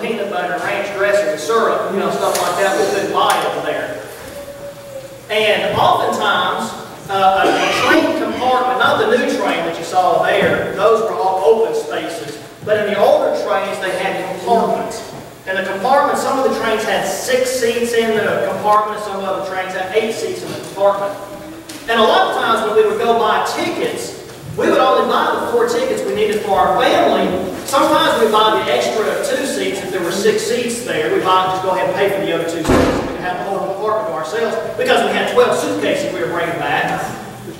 peanut butter, ranch dressing, syrup, you know, stuff like that we couldn't buy over there. And oftentimes, uh, a train compartment, not the new train that you saw there, those were all open spaces. But in the older trains, they had compartments. And the compartments, some of the trains had six seats in the compartment, some of the trains had eight seats in the compartment. And a lot of times when we would go buy tickets, we would only buy the four tickets we needed for our family. Sometimes we buy the extra two seats if there were six seats there. We might just go ahead and pay for the other two seats. We could have the whole compartment to ourselves because we had 12 suitcases we were bringing back.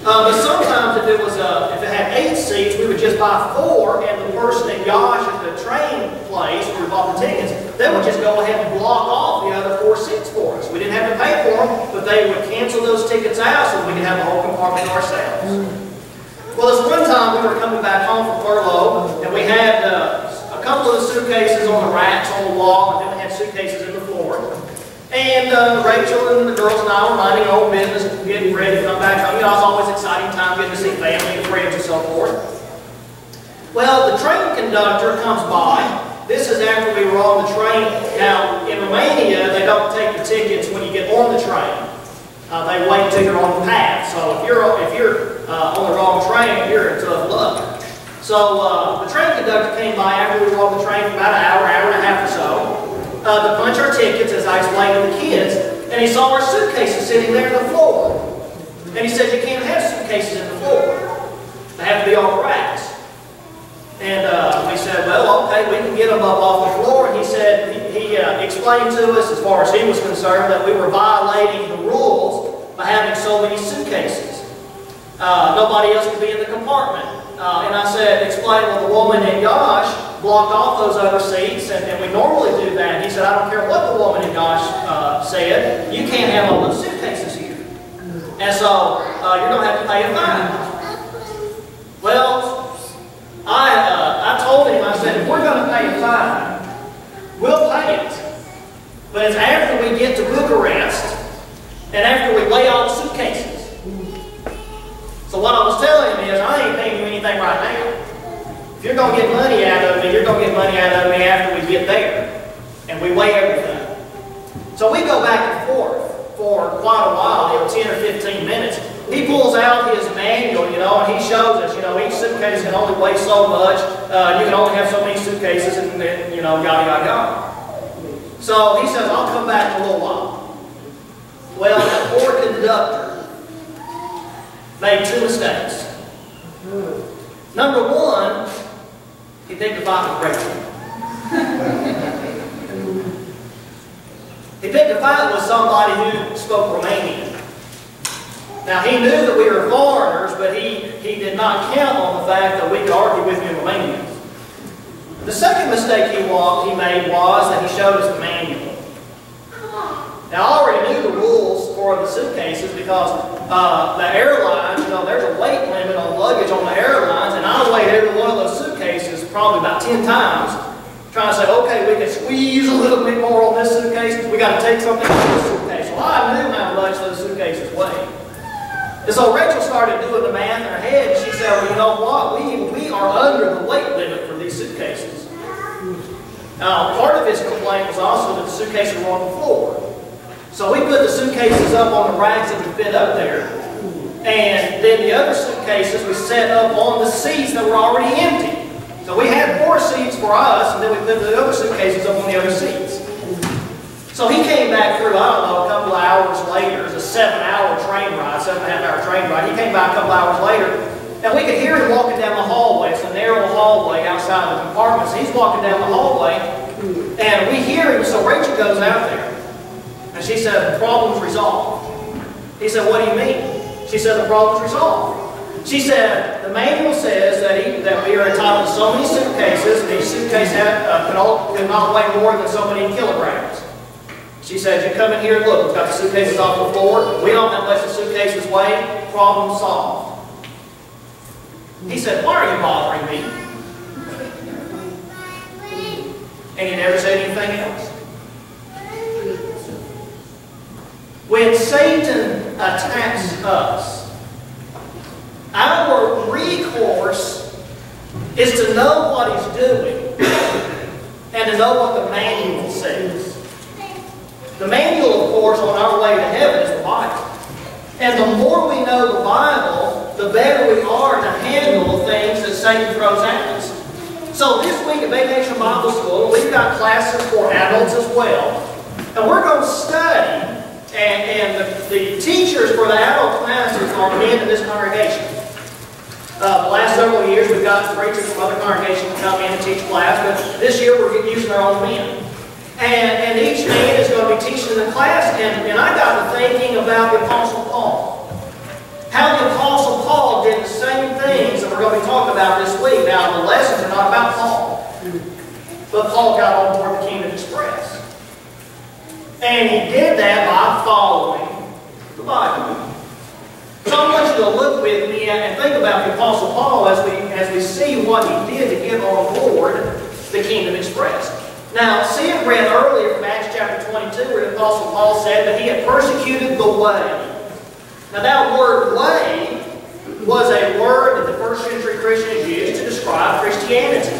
Uh, but sometimes if it was uh, if it had eight seats, we would just buy four, and the person at Iași at the train place where we bought the tickets, they would just go ahead and block off the other four seats for us. We didn't have to pay for them, but they would cancel those tickets out so we could have the whole compartment ourselves. Well, this one time we were coming back home from furlough, and we had uh, a couple of the suitcases on the racks on the wall, and then we had suitcases in the floor. And uh, Rachel and the girls and I were minding our own business, getting ready to come back home. You know, it's always an exciting time getting to see family and friends and so forth. Well, the train conductor comes by. This is after we were on the train. Now, in Romania, they don't take the tickets when you get on the train. Uh, they wait until you're on the path. So if you're if you're uh, on the wrong train, you're in tough luck. So uh, the train conductor came by after we were on the train for about an hour, hour and a half or so, uh, to punch our tickets, as I explained to the kids, and he saw our suitcases sitting there on the floor. And he said, you can't have suitcases in the floor. They have to be on racks. And uh, we said, well, okay, we can get them up off the floor. And he said, he, he uh, explained to us, as far as he was concerned, that we were violating the rules by having so many suitcases. Uh, nobody else could be in the compartment. Uh, and I said, explain, well, the woman in Gosh blocked off those other seats, and, and we normally do that. And he said, I don't care what the woman in Gosh uh, said, you can't have all those suitcases here. And so, uh, you're going to have to pay a fine. Well, I, uh, I told him, I said, if we're going to pay a fine, we'll pay it. But it's after we get to Bucharest you're going to get money out of me, you're going to get money out of me after we get there. And we weigh everything. So we go back and forth for quite a while, you know, 10 or 15 minutes. He pulls out his manual, you know, and he shows us, you know, each suitcase can only weigh so much. Uh, you can only have so many suitcases, and then, you know, yada, yada, yada. So he says, I'll come back in a little while. Well, that poor conductor made two mistakes. Number one, he picked a fight with Rachel. he picked a fight with somebody who spoke Romanian. Now, he knew that we were foreigners, but he, he did not count on the fact that we could argue with him in Romanian. The second mistake he, walked, he made was that he showed us the manual. Now, I already knew the rules for the suitcases because uh, the airlines, you know, there's a weight limit on luggage on the airlines, and I weighed every one of those suitcases probably about 10 times, trying to say, okay, we can squeeze a little bit more on this suitcase. We got to take something out of this suitcase. Well, I knew how much those suitcases weighed. And so Rachel started doing the math in her head, and she said, well, you know what? We, we are under the weight limit for these suitcases. Now, part of his complaint was also that the suitcases were on the floor. So we put the suitcases up on the racks that would fit up there. And then the other suitcases we set up on the seats that were already empty. So we had four seats for us, and then we put the other suitcases up on the other seats. So he came back through, I don't know, a couple of hours later. It was a seven-hour train ride, seven and a half hour train ride. He came back a couple hours later, and we could hear him walking down the hallway. It's a narrow hallway outside the compartments. He's walking down the hallway, and we hear him, so Rachel goes out there. And she said, the problem's resolved. He said, what do you mean? She said, the problem's resolved. She said, the manual says that, he, that we are entitled to so many suitcases, and each suitcase have, uh, can, all, can not weigh more than so many kilograms. She said, you come in here and look, we've got the suitcases off the floor. We don't have much the suitcases weigh. Problem solved. He said, why are you bothering me? And he never said anything else. when Satan attacks us, our is to know what he's doing and to know what the manual says. The manual, of course, on our way to heaven is the Bible. And the more we know the Bible, the better we are to handle things that Satan throws at us. So this week at Vacation Bible School, we've got classes for adults as well. And we're going to study, and, and the, the teachers for the adult classes are men in this congregation. Uh, the last several years, we've got preachers from other congregations to come in and teach class, but this year we're using our own men. And, and each man is going to be teaching the class, and, and I got to thinking about the Apostle Paul. How the Apostle Paul did the same things that we're going to be talking about this week. Now, the lessons are not about Paul, but Paul got on board the Kingdom Express. And he did that by following the Bible. So I want you to look and think about the Apostle Paul as we, as we see what he did to get on board the Kingdom Express. Now, see it read earlier from Acts chapter 22 where the Apostle Paul said that he had persecuted the way. Now that word way was a word that the first century Christians used to describe Christianity.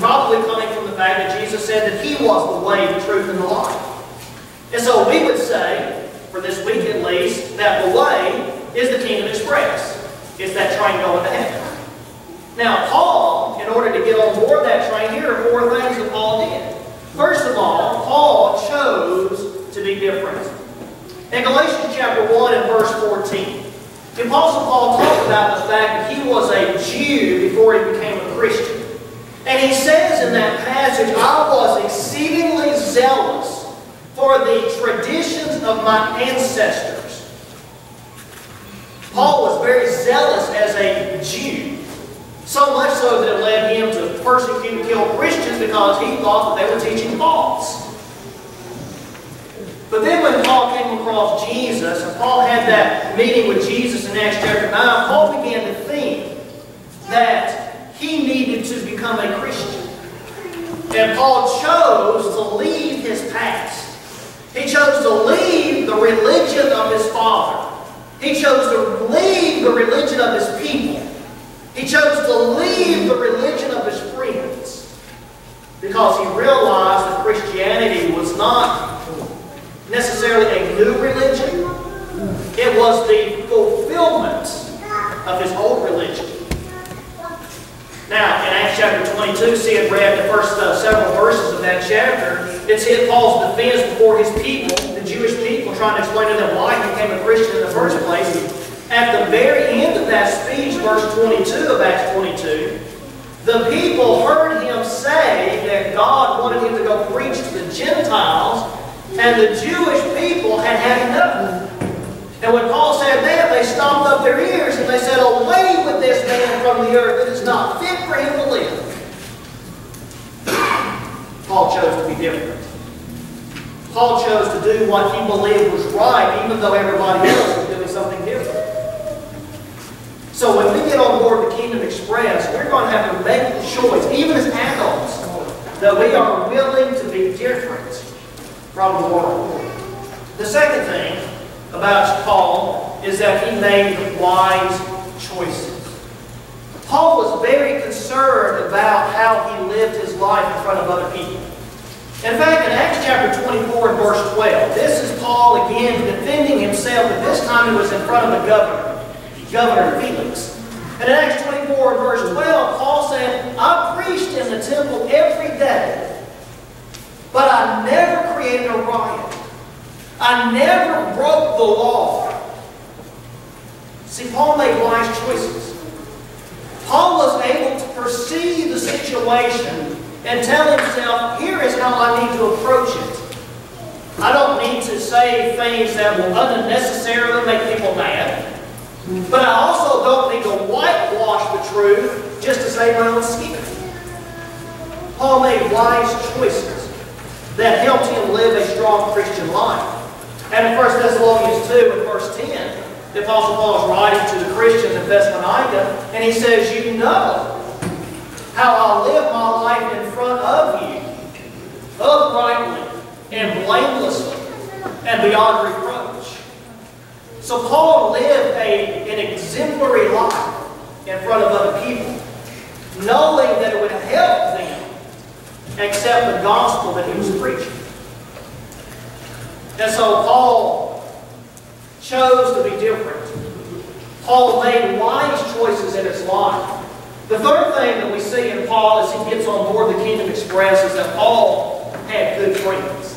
Probably coming from the fact that Jesus said that he was the way, the truth, and the life. And so we would say, for this week at least, that the way is the Kingdom Express. It's that train going to heaven. Now, Paul, in order to get on board that train, here are four things that Paul did. First of all, Paul chose to be different. In Galatians chapter 1 and verse 14, the Apostle Paul talked about the fact that he was a Jew before he became a Christian. And he says in that passage, I was exceedingly zealous for the traditions of my ancestors. Paul was very zealous as a Jew. So much so that it led him to persecute and kill Christians because he thought that they were teaching false. But then when Paul came across Jesus, and Paul had that meeting with Jesus in Acts chapter 9, Paul began to think that he needed to become a Christian. And Paul chose to leave his past. He chose to leave the religion of his father. He chose to leave the religion of his people. He chose to leave the religion of his friends because he realized that Christianity was not necessarily a new religion. It was the fulfillment of his old religion. Now, in Acts chapter 22, see it read the first uh, several verses of that chapter. It's hit Paul's defense before his people, the Jewish people, trying to explain to them why he became a Christian in the first place. At the very end of that speech, verse 22 of Acts 22, the people heard him say that God wanted him to go preach to the Gentiles, and the Jewish people had had enough. And when Paul said that, they stopped up their ears and they said, Away with this man from the earth. It is not fit for him to live. Paul chose to be different. Paul chose to do what he believed was right, even though everybody else was doing something different. So when we get on board the Kingdom Express, we're going to have to make the choice, even as adults, that we are willing to be different from the world. The second thing about Paul is that he made wise choices. Paul was very concerned about how he lived his life in front of other people. In fact, in Acts chapter 24 and verse 12, this is Paul again defending himself, but this time he was in front of the governor, Governor Felix. And in Acts 24 and verse 12, Paul said, I preached in the temple every day, but I never created a riot. I never broke the law. See, Paul made wise choices. Paul was able to perceive the situation and tell himself, here is how I need to approach it. I don't need to say things that will unnecessarily make people mad. But I also don't need to whitewash the truth just to save my own skin. Paul made wise choices that helped him live a strong Christian life. And in 1 Thessalonians 2 and verse 10, the Apostle Paul is writing to the Christians in Thessalonica, and he says, You know how I live my life in front of you, uprightly and blamelessly, and beyond reproach. So Paul lived a, an exemplary life in front of other people, knowing that it would help them accept the gospel that he was preaching. And so Paul chose to be different. Paul made wise choices in his life. The third thing that we see in Paul as he gets on board the Kingdom Express is that Paul had good friends.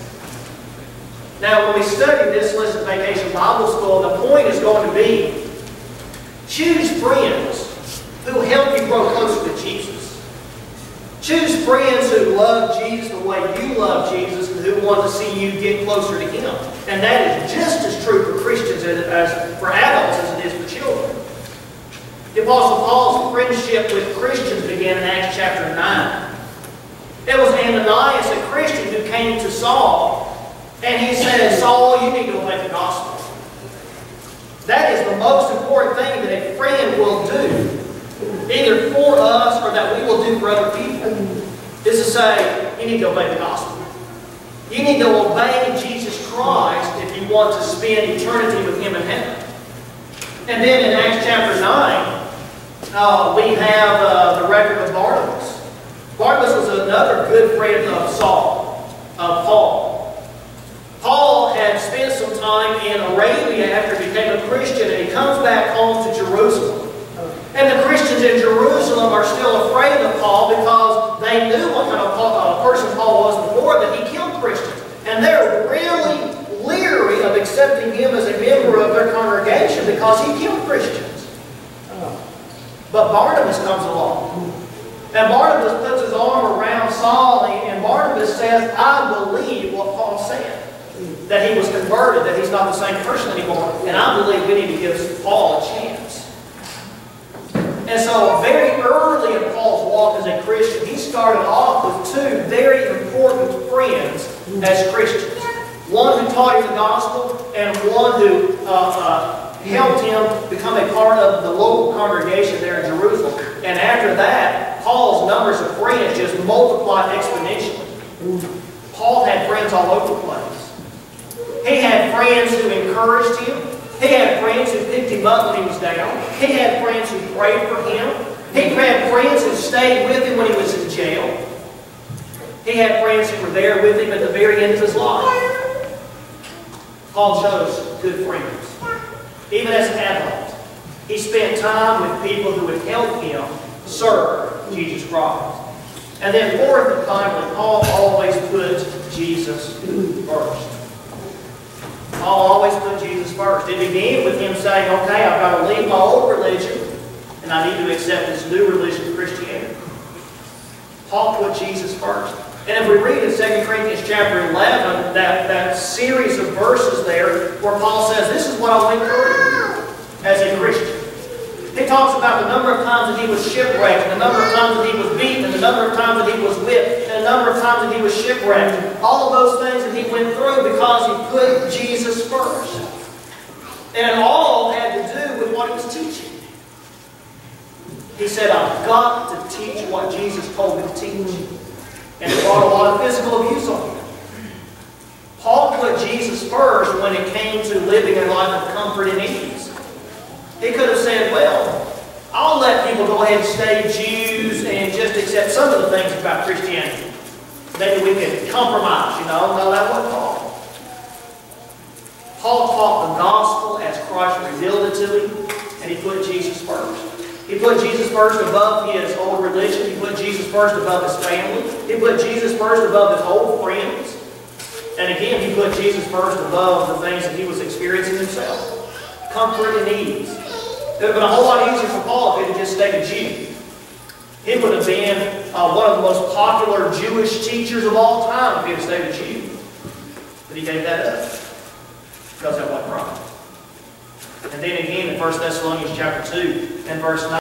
Now, when we study this Listen Vacation Bible School, the point is going to be choose friends who help you grow closer to Jesus. Choose friends who love Jesus the way you love Jesus and who want to see you get closer to Him. And that is just as true for Christians as for adults as it is for children. The Apostle Paul's friendship with Christians began in Acts chapter 9. It was Ananias, a Christian, who came to Saul, and he said, Saul, you need to obey the gospel. That is the most important thing that a friend will do, either for us or that we will do for other people, is to say, you need to obey the gospel. You need to obey Jesus Christ if you want to spend eternity with Him in heaven. And then in Acts chapter 9, uh, we have uh, the record of Barnabas. Barnabas was another good friend of Saul, of Paul. Paul had spent some time in Arabia after he became a Christian, and he comes back home to Jerusalem. And the Christians in Jerusalem are still afraid of Paul because they knew what kind of uh, person Paul was before, that he killed Christians. And they're really leery of accepting him as a member of their congregation because he killed Christians. But Barnabas comes along. And Barnabas puts his arm around Saul, and Barnabas says, I believe what Paul said. That he was converted, that he's not the same person anymore. And I believe we need to give Paul a chance. And so very early in Paul's walk as a Christian, he started off with two very important friends as Christians. One who taught him the gospel, and one who uh, uh, helped him become a part of the local congregation there in Jerusalem. And after that, Paul's numbers of friends just multiplied exponentially. Paul had friends all over the place. He had friends who encouraged him. He had friends who picked him up when he was down. He had friends who prayed for him. He had friends who stayed with him when he was in jail. He had friends who were there with him at the very end of his life. Paul chose good friends. Even as an adult, he spent time with people who would help him serve Jesus Christ. And then fourth and finally, Paul always put Jesus first. Paul always put Jesus first. It began with him saying, okay, I've got to leave my old religion and I need to accept this new religion, Christianity. Paul put Jesus first. And if we read in 2 Corinthians chapter 11, that, that series of verses there where Paul says, this is what I will encourage you as a Christian. He talks about the number of times that he was shipwrecked, and the number of times that he was beaten, the number of times that he was whipped, and the number of times that he was shipwrecked. All of those things that he went through because he put Jesus first. And it all had to do with what he was teaching. He said, I've got to teach what Jesus told me to teach. And brought a lot of physical abuse on him. Paul put Jesus first when it came to living a life of comfort and ease. He could have said, well, I'll let people go ahead and stay Jews and just accept some of the things about Christianity. Maybe we can compromise, you know. No, that wasn't Paul. Paul taught the gospel as Christ revealed it to him, and he put Jesus first. He put Jesus first above his old religion. He put Jesus first above his family. He put Jesus first above his old friends. And again, he put Jesus first above the things that he was experiencing himself. Comfort and ease. It would have been a whole lot easier for Paul if he had just stayed a Jew. He would have been uh, one of the most popular Jewish teachers of all time if he had stayed a Jew. But he gave that up because that wasn't right. And then again in 1 Thessalonians chapter 2 and verse 9,